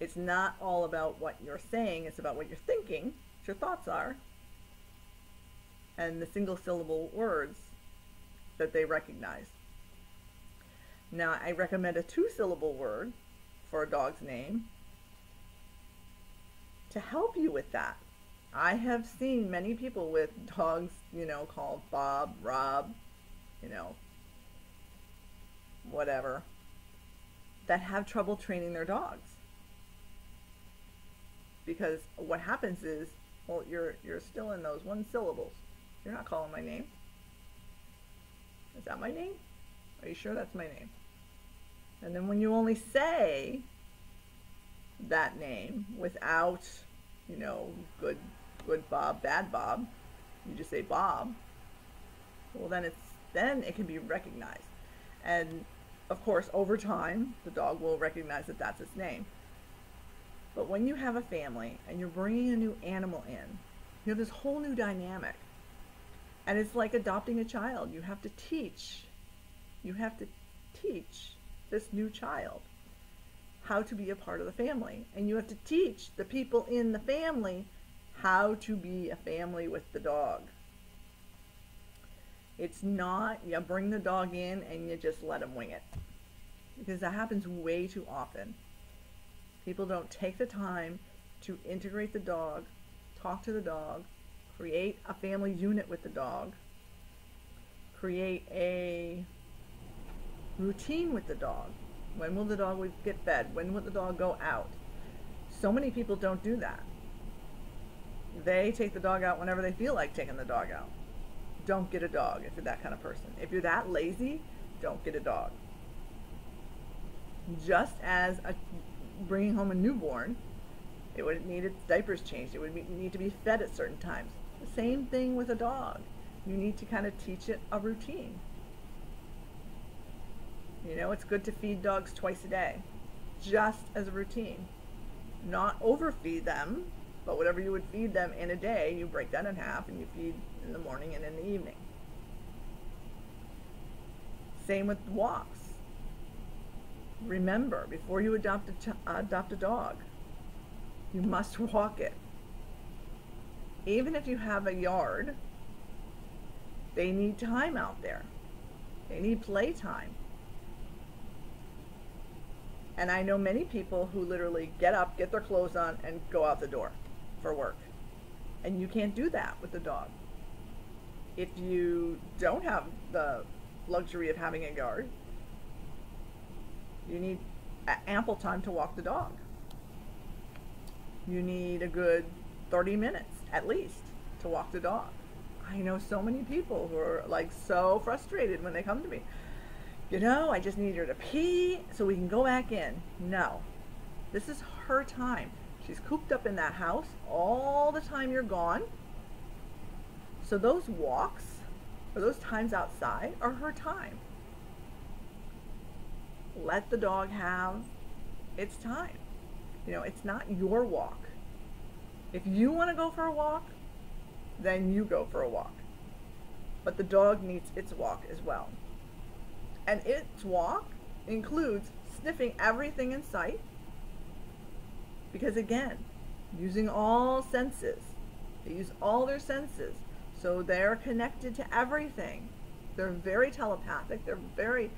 It's not all about what you're saying, it's about what you're thinking, what your thoughts are, and the single syllable words that they recognize. Now, I recommend a two syllable word for a dog's name to help you with that. I have seen many people with dogs, you know, called Bob, Rob, you know, whatever, that have trouble training their dogs. Because what happens is, well, you're you're still in those one syllables. You're not calling my name. Is that my name? Are you sure that's my name? And then when you only say that name without, you know, good good Bob, bad Bob, you just say Bob, well then it's then it can be recognized. And of course, over time, the dog will recognize that that's its name. But when you have a family and you're bringing a new animal in, you have this whole new dynamic. And it's like adopting a child. You have to teach. You have to teach this new child how to be a part of the family. And you have to teach the people in the family how to be a family with the dog. It's not you bring the dog in and you just let him wing it. Because that happens way too often. People don't take the time to integrate the dog, talk to the dog, create a family unit with the dog, create a routine with the dog. When will the dog get fed? When will the dog go out? So many people don't do that. They take the dog out whenever they feel like taking the dog out. Don't get a dog if you're that kind of person. If you're that lazy, don't get a dog. Just as a, bringing home a newborn, it would need its diapers changed. It would need to be fed at certain times. The same thing with a dog. You need to kind of teach it a routine. You know, it's good to feed dogs twice a day, just as a routine. Not overfeed them, but whatever you would feed them in a day, you break that in half and you feed in the morning and in the evening. Same with walks. Remember, before you adopt a, adopt a dog, you must walk it. Even if you have a yard, they need time out there. They need playtime. And I know many people who literally get up, get their clothes on, and go out the door for work. And you can't do that with a dog. If you don't have the luxury of having a yard, you need ample time to walk the dog. You need a good 30 minutes at least to walk the dog. I know so many people who are like so frustrated when they come to me you know, I just need her to pee so we can go back in. No, this is her time. She's cooped up in that house all the time you're gone. So those walks or those times outside are her time. Let the dog have its time. You know, it's not your walk. If you want to go for a walk, then you go for a walk. But the dog needs its walk as well and its walk includes sniffing everything in sight because again using all senses they use all their senses so they're connected to everything they're very telepathic they're very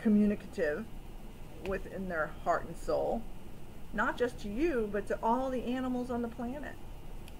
communicative within their heart and soul not just to you but to all the animals on the planet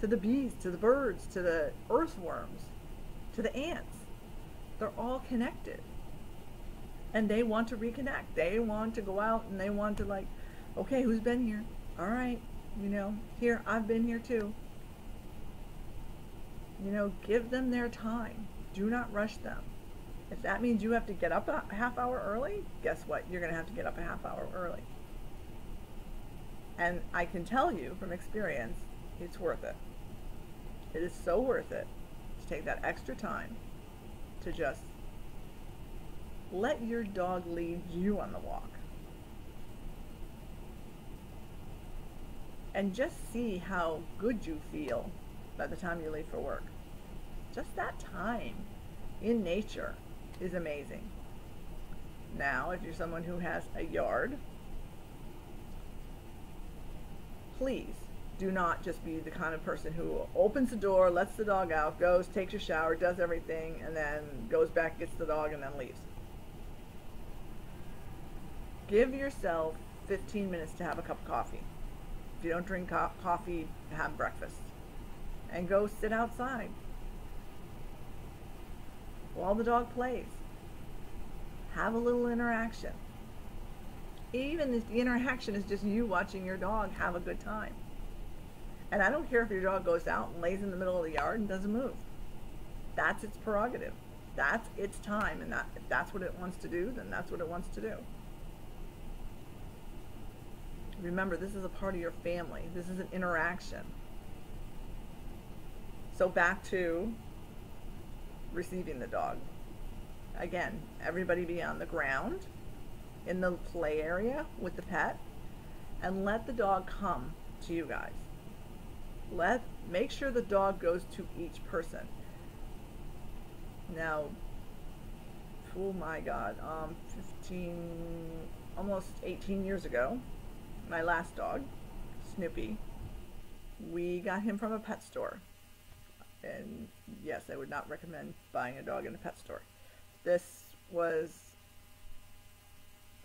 to the bees to the birds to the earthworms to the ants they're all connected and they want to reconnect. They want to go out and they want to like, okay, who's been here? All right, you know, here I've been here too. You know, give them their time. Do not rush them. If that means you have to get up a half hour early, guess what? You're going to have to get up a half hour early. And I can tell you from experience, it's worth it. It is so worth it to take that extra time to just let your dog lead you on the walk. And just see how good you feel by the time you leave for work. Just that time in nature is amazing. Now, if you're someone who has a yard, please do not just be the kind of person who opens the door, lets the dog out, goes, takes a shower, does everything, and then goes back, gets the dog, and then leaves. Give yourself 15 minutes to have a cup of coffee. If you don't drink co- coffee, have breakfast. And go sit outside while the dog plays. Have a little interaction. Even if the interaction is just you watching your dog have a good time. And I don't care if your dog goes out and lays in the middle of the yard and doesn't move. That's its prerogative. That's its time. And that, if that's what it wants to do, then that's what it wants to do. Remember, this is a part of your family. This is an interaction. So back to receiving the dog. Again, everybody be on the ground in the play area with the pet and let the dog come to you guys. Let make sure the dog goes to each person. Now, oh my God, um, 15, almost 18 years ago, my last dog, Snoopy, we got him from a pet store. And yes, I would not recommend buying a dog in a pet store. This was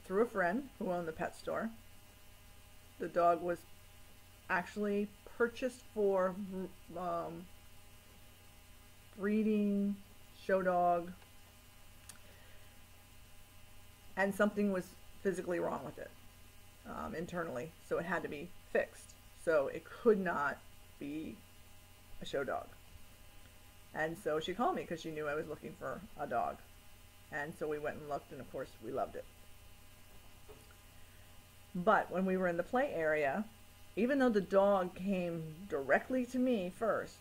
through a friend who owned the pet store. The dog was actually purchased for um, breeding, show dog, and something was physically wrong with it um, internally, so it had to be fixed. So it could not be a show dog. And so she called me because she knew I was looking for a dog. And so we went and looked, and of course, we loved it. But when we were in the play area, even though the dog came directly to me first,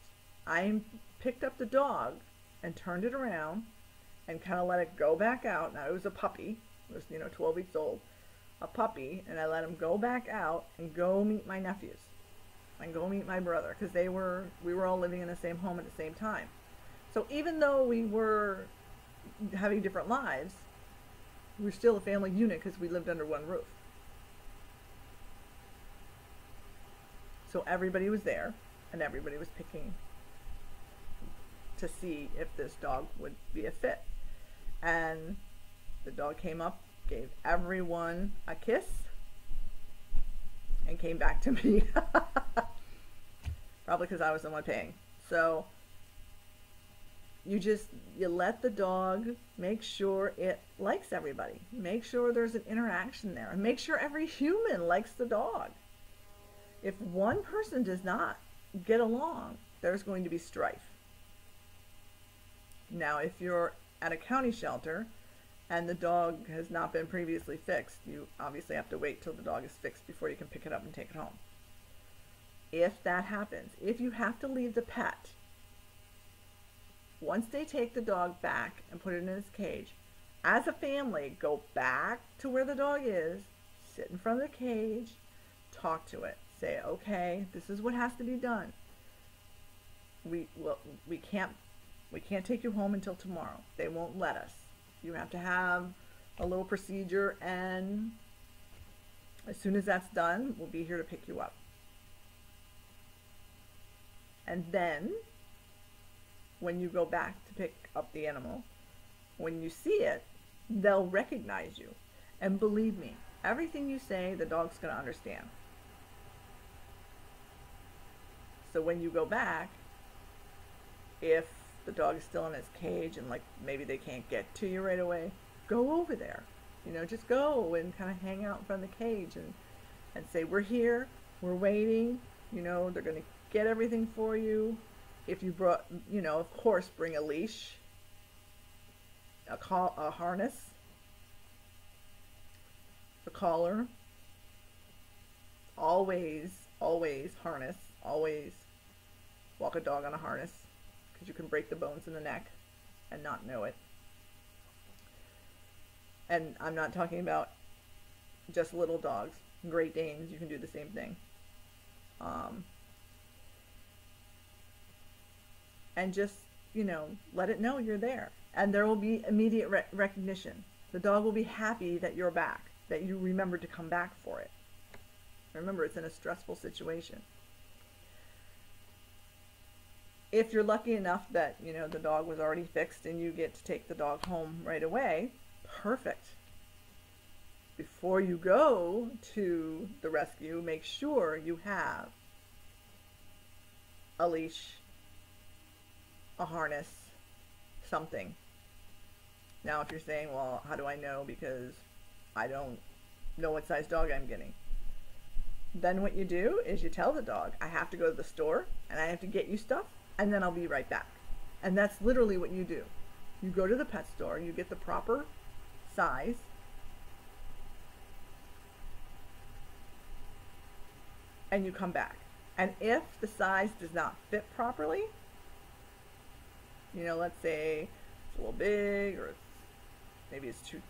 I picked up the dog and turned it around and kind of let it go back out. Now, it was a puppy, it was, you know, 12 weeks old a puppy and I let him go back out and go meet my nephews and go meet my brother because they were we were all living in the same home at the same time. So even though we were having different lives, we were still a family unit because we lived under one roof. So everybody was there and everybody was picking to see if this dog would be a fit. And the dog came up gave everyone a kiss and came back to me. Probably because I was the one paying. So you just you let the dog make sure it likes everybody. Make sure there's an interaction there, and make sure every human likes the dog. If one person does not get along, there's going to be strife. Now, if you're at a county shelter and the dog has not been previously fixed, you obviously have to wait till the dog is fixed before you can pick it up and take it home. If that happens, if you have to leave the pet, once they take the dog back and put it in its cage, as a family, go back to where the dog is, sit in front of the cage, talk to it, say, okay, this is what has to be done. We well, we can't we can't take you home until tomorrow. They won't let us you have to have a little procedure and as soon as that's done, we'll be here to pick you up. And then when you go back to pick up the animal, when you see it, they'll recognize you. And believe me, everything you say, the dog's going to understand. So when you go back, if the dog is still in its cage and like maybe they can't get to you right away, go over there. You know, just go and kind of hang out in front of the cage and, and say, we're here, we're waiting. You know, they're going to get everything for you. If you brought, you know, of course, bring a leash, a, call, a harness, a collar. Always, always harness. Always walk a dog on a harness because you can break the bones in the neck and not know it. And I'm not talking about just little dogs. Great Danes, you can do the same thing. Um, and just, you know, let it know you're there. And there will be immediate re- recognition. The dog will be happy that you're back, that you remembered to come back for it. Remember, it's in a stressful situation. If you're lucky enough that, you know, the dog was already fixed and you get to take the dog home right away, perfect. Before you go to the rescue, make sure you have a leash, a harness, something. Now, if you're saying, well, how do I know because I don't know what size dog I'm getting? Then what you do is you tell the dog, I have to go to the store and I have to get you stuff and then I'll be right back. And that's literally what you do. You go to the pet store, you get the proper size, and you come back. And if the size does not fit properly, you know, let's say it's a little big or maybe it's too,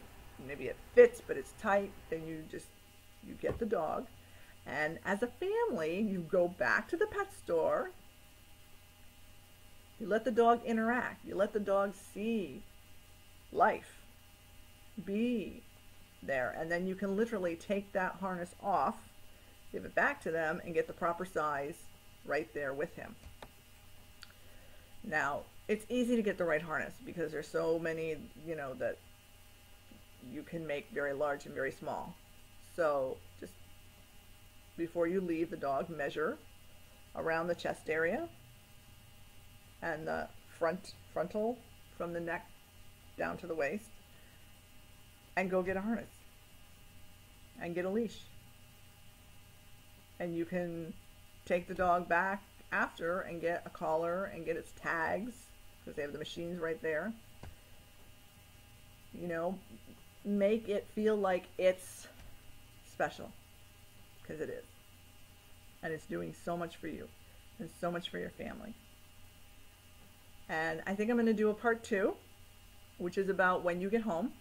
maybe it fits but it's tight, then you just, you get the dog. And as a family, you go back to the pet store. You let the dog interact. You let the dog see life, be there. And then you can literally take that harness off give it back to them, and get the proper size right there with him. Now, it's easy to get the right harness because there's so many, you know, that you can make very large and very small. So just before you leave the dog, measure around the chest area and the front frontal from the neck down to the waist and go get a harness and get a leash and you can take the dog back after and get a collar and get its tags because they have the machines right there. You know, make it feel like it's special because it is. And it's doing so much for you and so much for your family. And I think I'm going to do a part two, which is about when you get home.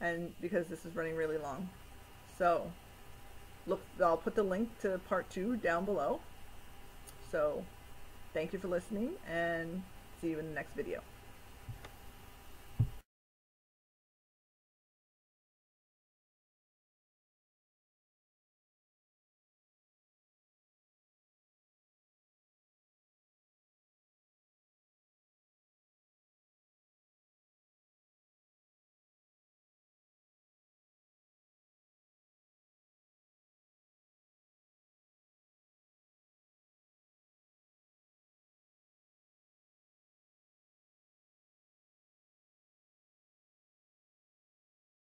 And because this is running really long. So look, I'll put the link to part two down below. So thank you for listening and see you in the next video.